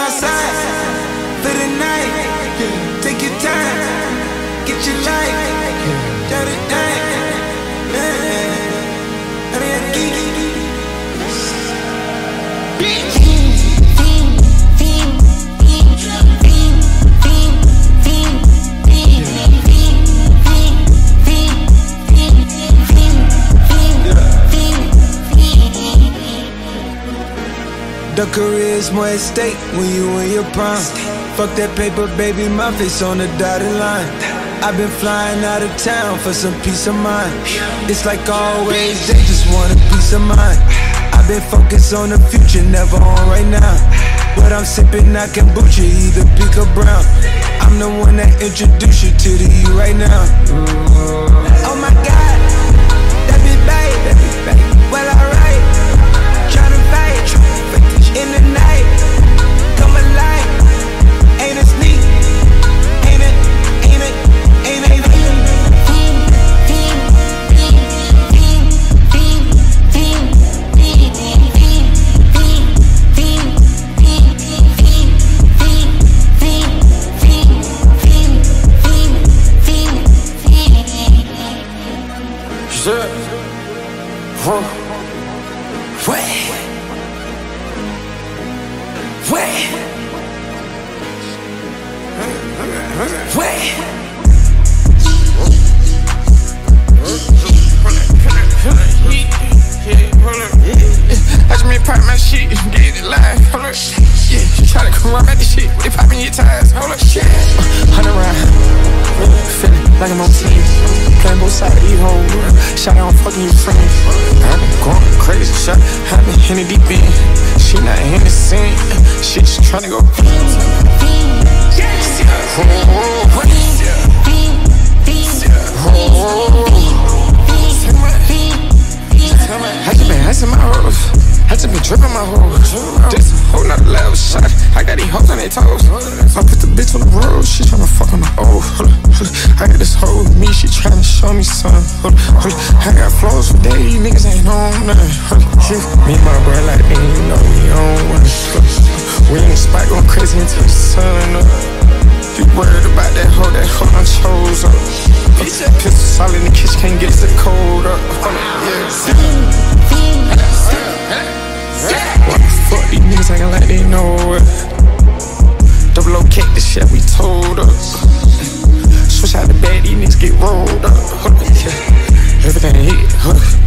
my side. The career is more at stake when you in your prime. Fuck that paper, baby, my face on the dotted line. I've been flying out of town for some peace of mind. It's like always, they just want a peace of mind. I've been focused on the future, never on right now. But I'm sipping that kombucha, either pink or brown. I'm the one that introduced you to the you right now. Yeah. Huh. Wait. Wait. Wait. I just made pop my shit, get it live, hold up. Yeah, you try to come around at the shit, they popping your tires, hold up. Shit. Hundred round, feeling like I'm on team. Playing both sides of these hoes. Shot I'm fucking your friends. I been going crazy, shot, I been in the deep end. She not in the scene, she just tryna go. I just been icing my hoes. Just been dripping my hoes. This whole nother level shot. I got these hoes on their toes. I put the bitch on the road. She tryna fuck on my old. I got this hoe with me. She tryna show me something. I got flows for days. Niggas ain't on nothing. Me and my bro like me. You know we on one. We in the spot going crazy until the sun up. You worried about that hoe, that hoe I chose up. Pistol solid in the kitchen, can't get the cold up, yeah. yeah, we told us. Switch out the bed, these niggas get rolled up. Yeah, Everything hit, huh?